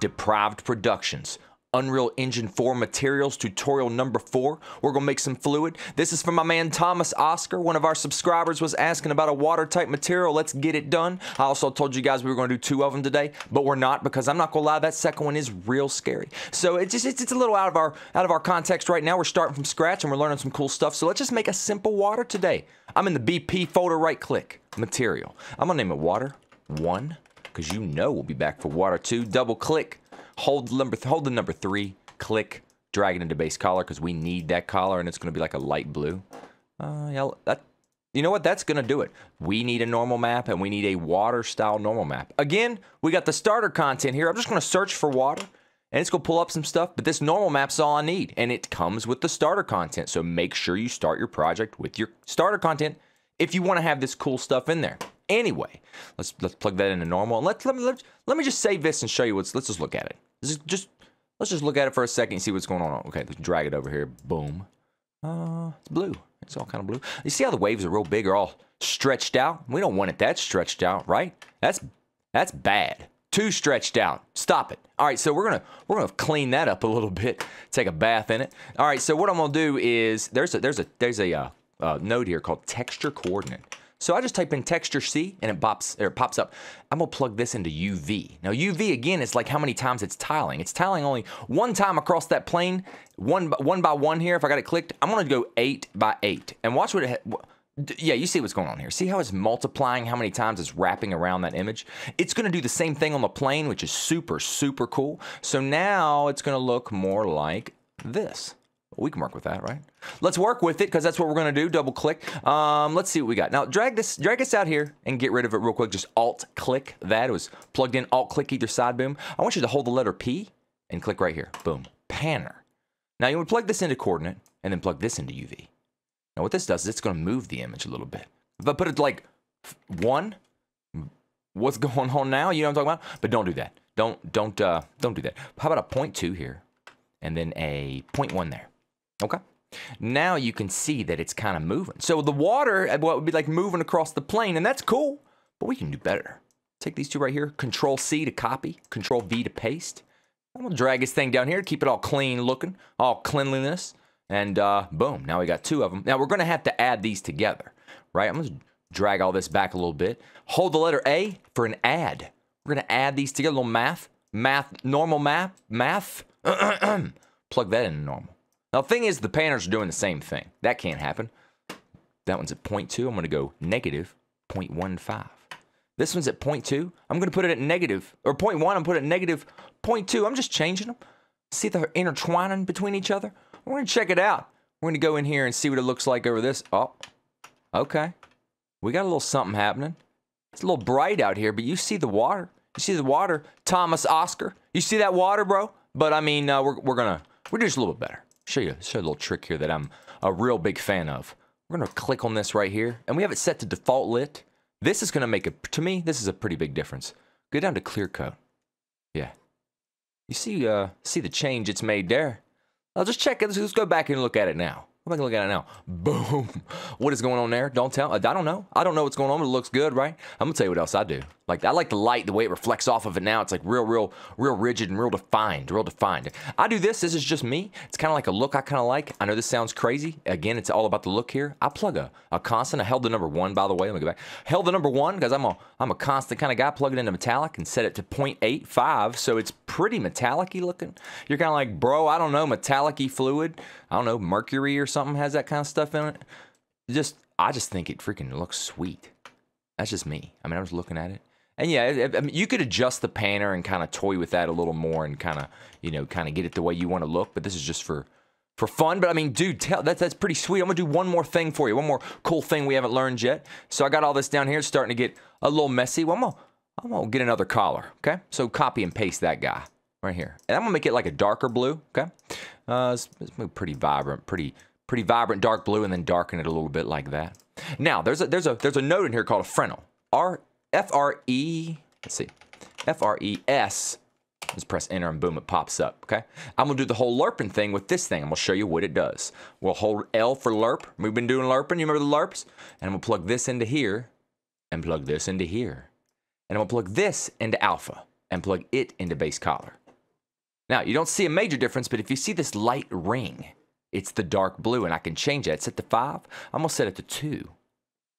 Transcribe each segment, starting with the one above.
Deprived Productions. Unreal Engine 4 materials tutorial number 4. We're going to make some fluid. This is from my man Thomas Oscar. One of our subscribers was asking about a watertight material. Let's get it done. I also told you guys we were going to do two of them today, but we're not because I'm not going to lie, that second one is real scary. So it's just it's, it's a little out of our out of our context right now. We're starting from scratch and we're learning some cool stuff. So let's just make a simple water today. I'm in the BP folder, right click, material. I'm going to name it water 1 because you know we'll be back for water 2. Double click hold the number, hold the number three, click, drag it into base color because we need that color and it's going to be like a light blue. Uh, yeah, that, you know what? That's going to do it. We need a normal map and we need a water style normal map. Again, we got the starter content here. I'm just going to search for water and it's going to pull up some stuff, but this normal map's all I need and it comes with the starter content. So make sure you start your project with your starter content if you want to have this cool stuff in there. Anyway, let's let's plug that into normal and let me let, let me just save this and show you what's let's just look at it. Just, just let's just look at it for a second and see what's going on. Okay, let's drag it over here. Boom. Uh, it's blue. It's all kind of blue. You see how the waves are real big, are all stretched out? We don't want it that stretched out, right? That's that's bad. Too stretched out. Stop it. All right, so we're gonna we're gonna clean that up a little bit. Take a bath in it. All right, so what I'm gonna do is there's a there's a there's a uh, uh, node here called texture coordinate. So I just type in texture C and it pops, or it pops up. I'm gonna plug this into UV. Now UV again is like how many times it's tiling. It's tiling only one time across that plane, one, one by one here. If I got it clicked, I'm gonna go eight by eight. And watch what it, yeah, you see what's going on here. See how it's multiplying how many times it's wrapping around that image? It's gonna do the same thing on the plane, which is super, super cool. So now it's gonna look more like this. We can work with that, right? Let's work with it because that's what we're going to do. Double click. Um, let's see what we got. Now, drag this drag this out here and get rid of it real quick. Just Alt click that. It was plugged in. Alt click either side. Boom. I want you to hold the letter P and click right here. Boom. Panner. Now, you would plug this into coordinate and then plug this into UV. Now, what this does is it's going to move the image a little bit. If I put it like one, what's going on now? You know what I'm talking about? But don't do that. Don't don't uh, don't do that. How about a point two here, and then a point one there. Okay. Now you can see that it's kind of moving. So the water, uh, what would be like moving across the plane, and that's cool, but we can do better. Take these two right here, Control C to copy, Control V to paste. I'm gonna drag this thing down here, keep it all clean looking, all cleanliness, and uh, boom, now we got two of them. Now we're gonna have to add these together, right? I'm gonna drag all this back a little bit. Hold the letter A for an add. We're gonna add these together, a little math, math, normal math, math. Plug that in normal. Now, the thing is, the panners are doing the same thing. That can't happen. That one's at 0.2. I'm going to go negative 0.15. This one's at 0.2. I'm going to put it at negative, or 0.1, I'm put it at negative 0.2. I'm just changing them. See if they're intertwining between each other? We're going to check it out. We're going to go in here and see what it looks like over this. Oh, okay. We got a little something happening. It's a little bright out here, but you see the water. You see the water, Thomas Oscar. You see that water, bro? But I mean, uh, we're, we're going to, we're just a little bit better show you, show a little trick here that I'm a real big fan of. We're gonna click on this right here, and we have it set to default lit. This is gonna make a, to me, this is a pretty big difference. Go down to clear coat. Yeah. You see, uh, see the change it's made there. I'll just check it. Let's go back and look at it now. Go gonna look at it now. Boom. What is going on there? Don't tell. I don't know. I don't know what's going on, but it looks good, right? I'm gonna tell you what else I do. Like I like the light, the way it reflects off of it now. It's like real, real, real rigid and real defined, real defined. I do this. This is just me. It's kind of like a look I kind of like. I know this sounds crazy. Again, it's all about the look here. I plug a, a constant. I held the number one, by the way. Let me go back. Held the number one because I'm a I'm a constant kind of guy. Plug it into metallic and set it to 0.85, so it's pretty metallic-y looking. You're kind of like, bro, I don't know, metallic-y fluid. I don't know, mercury or something has that kind of stuff in it. Just I just think it freaking looks sweet. That's just me. I mean, I'm just looking at it. And yeah, I mean, you could adjust the panner and kind of toy with that a little more and kind of, you know, kind of get it the way you want to look. But this is just for for fun. But I mean, dude, tell, that's that's pretty sweet. I'm gonna do one more thing for you, one more cool thing we haven't learned yet. So I got all this down here. It's starting to get a little messy. I'm gonna, I'm gonna get another color. Okay, so copy and paste that guy right here, and I'm gonna make it like a darker blue. Okay, uh, it's pretty vibrant, pretty pretty vibrant dark blue, and then darken it a little bit like that. Now there's a there's a there's a note in here called a Fresnel. R F R E, let's see, F R E S. Let's press enter and boom, it pops up, okay? I'm gonna do the whole lerping thing with this thing. I'm gonna show you what it does. We'll hold L for lerp. We've been doing lerping, you remember the lerps? And gonna plug this into here and plug this into here. And I'm gonna plug this into alpha and plug it into base color. Now, you don't see a major difference, but if you see this light ring, it's the dark blue, and I can change that. It's set to 5. I'm going to set it to 2.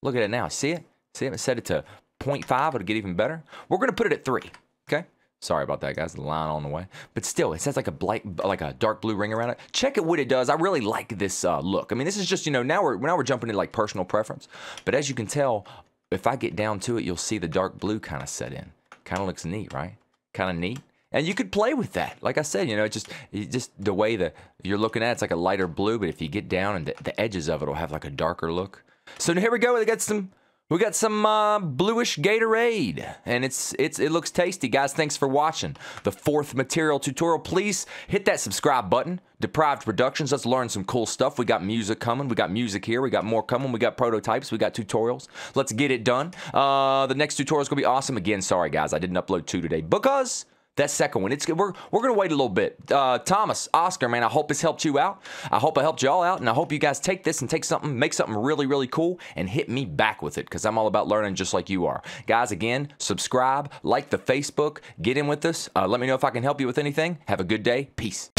Look at it now. See it? See it? Set it to 0.5. It'll get even better. We're going to put it at 3. Okay? Sorry about that, guys. The line on the way, but still, it has like a blight, like a dark blue ring around it. Check it what it does. I really like this uh, look. I mean, this is just you know now we're now we're jumping into like personal preference, but as you can tell, if I get down to it, you'll see the dark blue kind of set in. Kind of looks neat, right? Kind of neat. And you could play with that. Like I said, you know, just just the way that you're looking at it, it's like a lighter blue, but if you get down and the, the edges of it will have like a darker look. So here we go. We got some we got some uh, bluish Gatorade, and it's it's it looks tasty, guys. Thanks for watching the fourth material tutorial. Please hit that subscribe button. Deprived Productions. Let's learn some cool stuff. We got music coming. We got music here. We got more coming. We got prototypes. We got tutorials. Let's get it done. Uh, the next tutorial is gonna be awesome. Again, sorry guys, I didn't upload two today because that second one. It's we're we're gonna wait a little bit. Uh, Thomas, Oscar, man, I hope this helped you out. I hope I helped y'all out, and I hope you guys take this and take something, make something really really cool, and hit me back with it because I'm all about learning just like you are, guys. Again, subscribe, like the Facebook, get in with us. Uh, let me know if I can help you with anything. Have a good day. Peace.